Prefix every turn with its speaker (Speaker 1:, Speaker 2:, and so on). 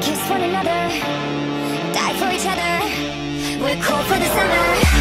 Speaker 1: Kiss one another. Die for each other. We're cool for the summer.